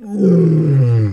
Mm.